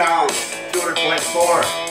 sound, 200.4.